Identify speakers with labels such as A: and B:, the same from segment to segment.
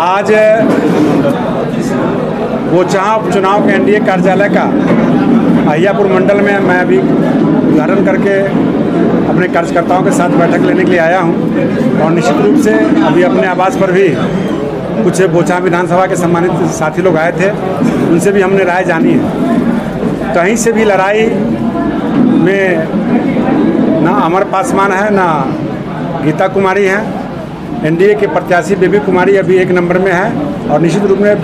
A: आज गोचहा उपचुनाव के एनडीए कार्यालय का अहियापुर मंडल में मैं अभी उदाहरण करके अपने कार्यकर्ताओं के साथ बैठक लेने के लिए आया हूँ और निश्चित रूप से अभी अपने आवास पर भी कुछ बोचा विधानसभा के सम्मानित साथी लोग आए थे, उनसे भी हमने राय जानी है। कहीं से भी लड़ाई में ना अमर पासवान है, ना गीता कुमारी है। एनडीए के प्रत्याशी बेबी कुमारी अभी एक नंबर में है और निश्चित रूप में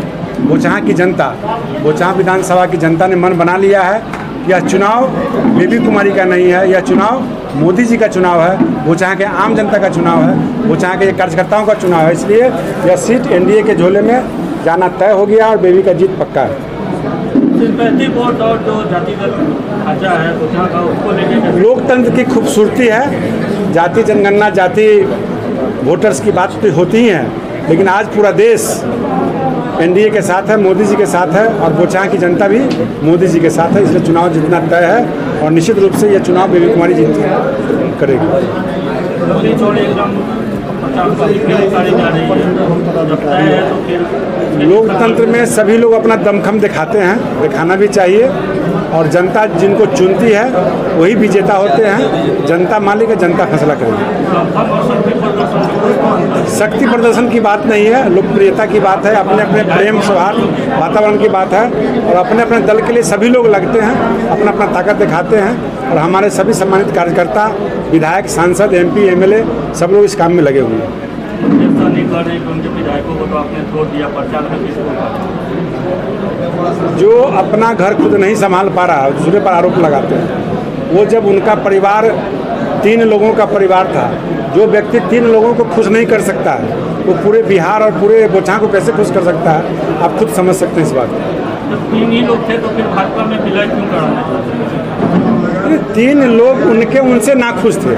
A: बोचहा की जनता बोचहा विधानसभा की जनता ने मन बना लिया है यह चुनाव बेबी कुमारी का नहीं है यह चुनाव मोदी जी का चुनाव है बोचहा के आम जनता का चुनाव है बोचहा के कार्यकर्ताओं का चुनाव है। इसलिए यह सीट एनडीए के झोले में जाना तय हो गया और बेबी का जीत पक्का है। लोकतंत्र की खूबसूरती है। जाति जनगणना जाति वोटर्स की बात तो होती ही है लेकिन आज पूरा देश एनडीए के साथ है मोदी जी के साथ है और बोचहा की जनता भी मोदी जी के साथ है इसलिए चुनाव जीतना तय है और निश्चित रूप से यह चुनाव बेबी कुमारी करेगी।
B: जा है। तो
A: लोकतंत्र में सभी लोग अपना दमखम दिखाते हैं दिखाना भी चाहिए और जनता जिनको चुनती है वही विजेता होते हैं जनता मालिक है जनता फैसला करेगी।
B: शक्ति प्रदर्शन
A: की बात नहीं है, लोकप्रियता की बात है अपने अपने प्रेम, सौहार्द, वातावरण की बात है और अपने अपने दल के लिए सभी लोग लगते हैं अपना अपना ताकत दिखाते हैं और हमारे सभी सम्मानित कार्यकर्ता, विधायक, सांसद, एमपी, एमएलए सब लोग इस काम में लगे हुए हैं। जो अपना घर खुद नहीं संभाल पा रहा दूसरे पर आरोप लगाते हैं। वो जब उनका परिवार, तीन लोगों का परिवार था जो व्यक्ति तीन लोगों को खुश नहीं कर सकता है वो पूरे बिहार और पूरे बोछा को कैसे खुश कर सकता है? आप खुद समझ सकते हैं इस बात को।
B: जब तीन ही लोग थे तो फिर भाजपा में विलय क्यों कराना
A: तीन लोग उनके उनसे नाखुश थे।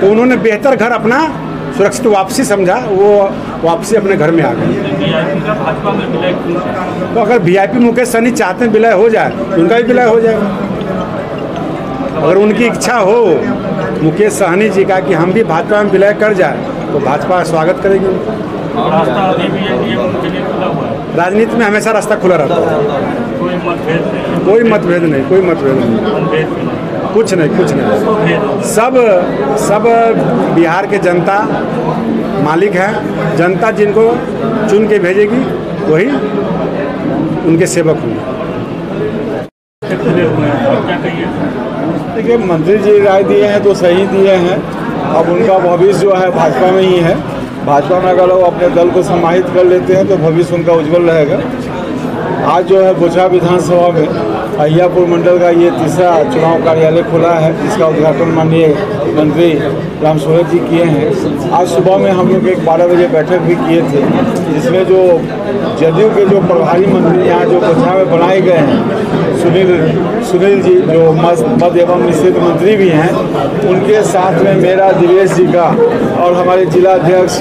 A: तो उन्होंने बेहतर घर अपना सुरक्षित वापसी समझा वो वापसी अपने घर में आ गए।
B: विलय
A: तो अगर वीआईपी मुकेश सहनी चाहते हैं विलय हो जाए तो उनका भी विलय हो जाए। अगर उनकी इच्छा हो मुकेश सहनी जी का कि हम भी भाजपा में विलय कर जाए तो भाजपा स्वागत करेगी राजनीति में हमेशा रास्ता खुला रहता है।
B: कोई मतभेद नहीं।
A: कोई मतभेद नहीं कुछ नहीं कुछ नहीं। सब सब बिहार के जनता मालिक है। जनता जिनको चुन के भेजेगी वही उनके सेवक होंगे।
C: देखिए मंत्री जी राय दिए हैं तो सही दिए हैं। अब उनका भविष्य जो है, भाजपा में ही है। भाजपा में अगर वो अपने दल को समाहित कर लेते हैं तो भविष्य उनका उज्जवल रहेगा। आज जो है बोझा विधानसभा में अहियापुर मंडल का ये तीसरा चुनाव कार्यालय खुला है, जिसका उद्घाटन माननीय मंत्री राम सूरत जी किए हैं। आज सुबह में हम लोग एक बारह बजे बैठक भी किए थे, जिसमें जो जदयू के जो प्रभारी मंत्री यहाँ जो बोछा में बनाए गए हैं, सुनील सुनील जी, जो मध्य एवं मिश्रित मंत्री भी हैं, उनके साथ में मेरा दिवेश जी का और हमारे जिला अध्यक्ष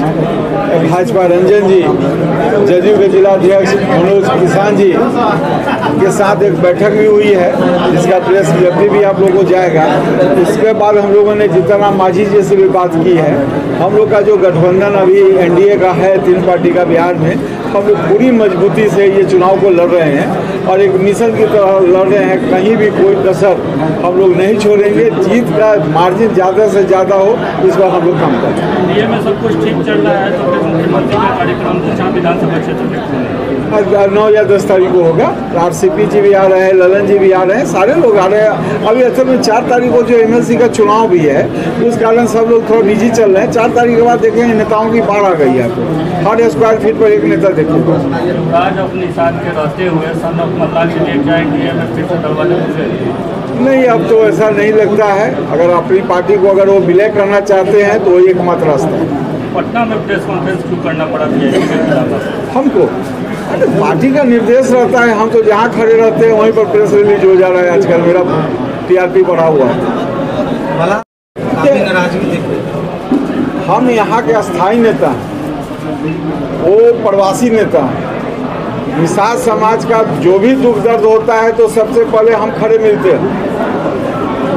C: भाजपा रंजन जी, जदयू के जिला अध्यक्ष मनोज किसान जी के साथ एक बैठक भी हुई है, जिसका प्रेस विज्ञप्ति भी आप लोगों को जाएगा। इसके बाद हम लोगों ने जीतनराम मांझी जी से भी बात की है। हम लोग का जो गठबंधन अभी एनडीए का है, तीन पार्टी का बिहार में, हम लोग पूरी मजबूती से ये चुनाव को लड़ रहे हैं और एक मिशन की तरह लड़ रहे हैं। कहीं भी कोई कसर हम लोग नहीं छोड़ेंगे। जीत का मार्जिन ज़्यादा से ज़्यादा हो, इस बार हम लोग काम करेंगे।
B: में सब कुछ ठीक चल रहा है तो मुख्यमंत्री का कार्यक्रम बुछा विधानसभा क्षेत्र में
C: आज नौ या दस तारीख को होगा। आर सी पी जी भी आ रहे हैं ललन जी भी आ रहे हैं सारे लोग आ रहे हैं। अभी असल में चार तारीख को जो एमएलसी का चुनाव भी है उस कारण सब लोग थोड़ा बिज़ी चल रहे हैं। चार तारीख के बाद देखेंगे नेताओं की बाढ़ आ गई है तो हर स्क्वायर फीट पर एक नेता देखेंगे
B: युवराज अपनी साथ के रहते हुए सन ऑफ़ मल्ला के लिए क्या एनडीए में फिर से दरवाजे खुले
C: नहीं अब तो ऐसा नहीं लगता है। अगर अपनी पार्टी को अगर वो विलय करना चाहते हैं तो वही एकमात्र रास्ता है।
B: पटना में प्रेस कॉन्फ्रेंस क्यों करना पड़ा
C: हमको? अरे पार्टी का निर्देश रहता है हम तो जहाँ खड़े रहते हैं वहीं पर प्रेस रिलीज़ हो जा रहा है आजकल मेरा टीआरपी बढ़ा हुआ है। हम यहाँ के स्थायी नेता वो प्रवासी नेता निषाद समाज का जो भी दुख दर्द होता है तो सबसे पहले हम खड़े मिलते हैं।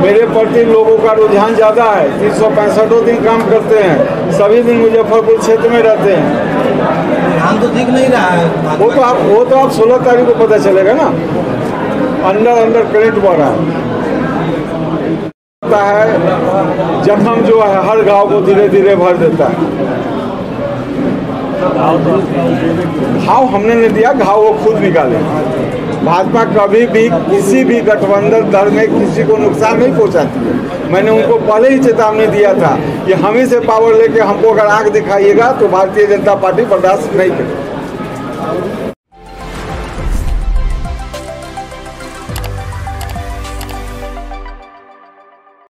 C: मेरे प्रति लोगों का रुझान ज़्यादा है। तीन सौ पैंसठों दिन काम करते हैं। सभी दिन मुजफ्फरपुर क्षेत्र में रहते हैं।
D: हम तो दिख नहीं रहा है।
C: वो तो आप वो तो आप सोलह तारीख को पता चलेगा ना। अंदर अंदर करेंट बढ़ रहा। है होता है जख्म जो है हर गाँव को धीरे धीरे भर देता है। घाव हमने नहीं दिया घाव वो खुद निकाले। भाजपा कभी भी किसी भी गठबंधन दल में किसी को नुकसान नहीं पहुंचाती है। मैंने उनको पहले ही चेतावनी दिया था कि हम ही से पावर लेके हमको अगर आग दिखाइएगा तो भारतीय जनता पार्टी बर्दाश्त नहीं करेगी।